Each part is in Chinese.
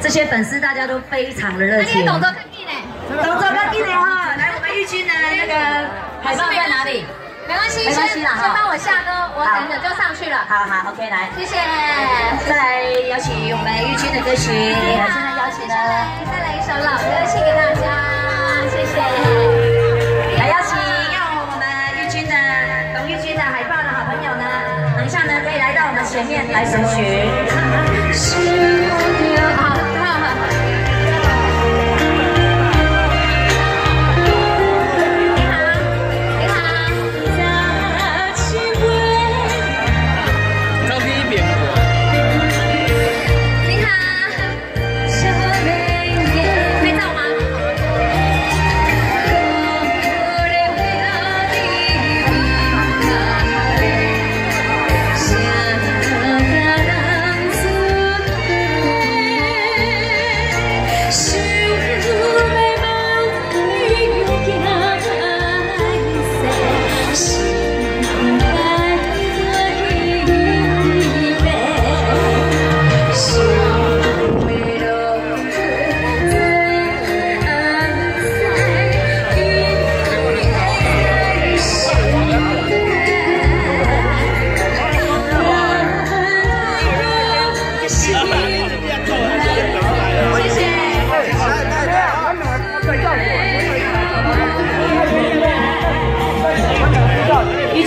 这些粉丝大家都非常的热情。动作看紧嘞，动作看紧嘞哈！来，我们玉军呢那个海报在哪里？没关系，先先帮我下歌，我等等就上去了。好好，OK，来，谢谢。再来邀请我们玉军的歌曲，现在邀请呢，再来一首老歌献给大家，谢谢。来邀请要我们玉军的董玉军的海报的好朋友呢，等一下呢可以来到我们前面来索取。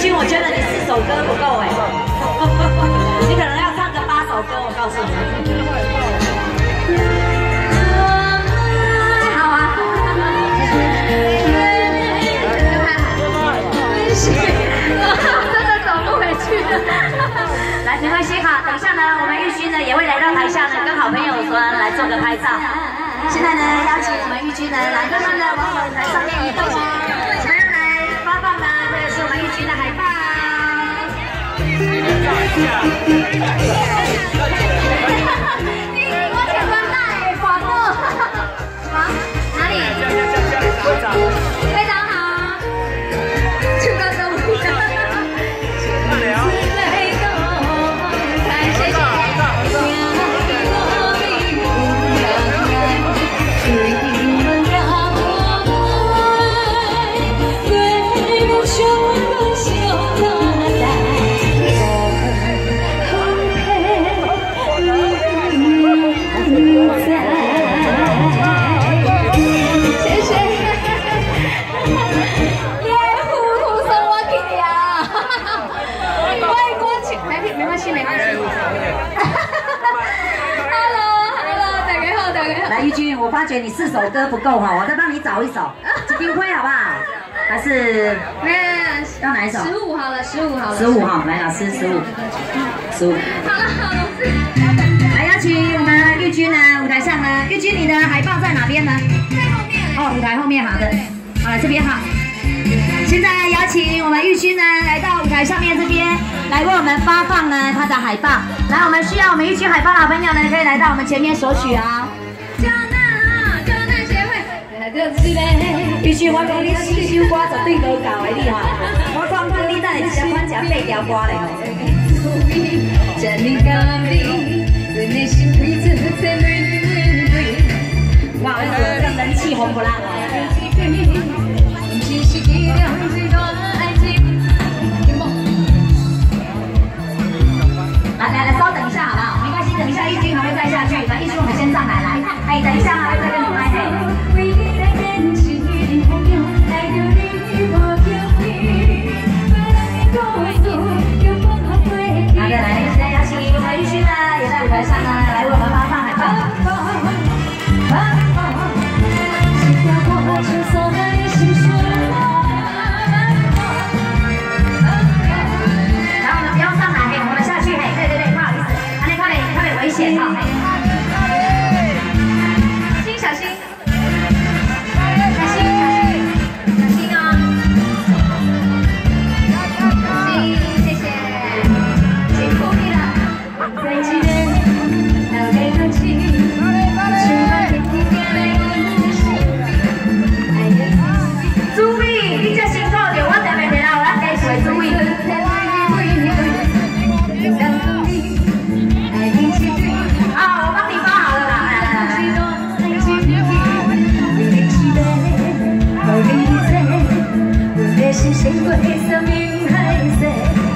我觉得你四首歌不够哎，你可能要唱个八首歌，我告诉你。好啊，真的走不回去来，没关系哈，等一下呢，我们玉军呢也会来到台下呢，跟好朋友说来做个拍照。现在呢，邀请我们玉军呢来慢慢的往舞台上面移动，我们玉军的海报。发觉你四首歌不够哈，我再帮你找一首，金辉好不好？还是要哪一首？十五好了，十五好了。十五哈，来老师，十五，十五。好了好了，来邀请我们玉君呢，舞台上呢，玉君你的海报在哪边呢？在后面。哦，舞台后面，好的。好，来这边哈。现在邀请我们玉君呢，来到舞台上面这边，来为我们发放呢他的海报。来，我们需要我们玉君海报的好朋友呢，可以来到我们前面索取啊。必须我讲你四首歌绝对无够的你哈，我讲讲你等下只款只八条歌嘞。哇，这个人气红不烂哦。来来来，稍等一下好不好？没关系，等一下一军还会再下去，那一军我们先上来来。哎，等一下来，上来，来我们发上海报。一生经过明三年，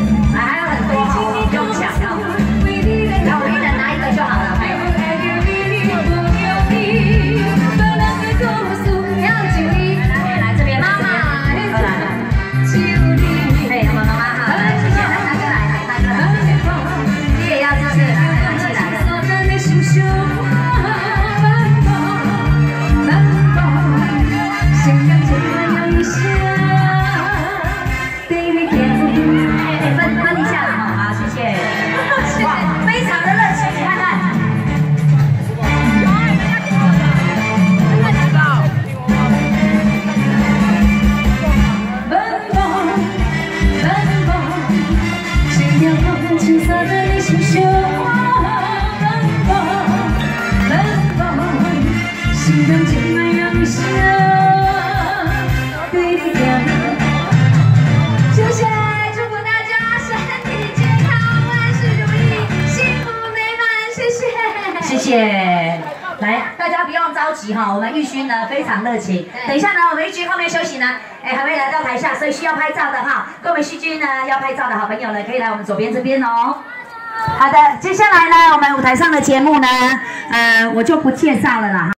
谢谢，来，大家不用着急哈，我们玉勋呢非常热情。等一下呢，我们玉勋后面休息呢，哎，还没来到台下，所以需要拍照的哈，各位旭君呢要拍照的好朋友呢，可以来我们左边这边哦。好的，接下来呢，我们舞台上的节目呢，呃，我就不介绍了啦。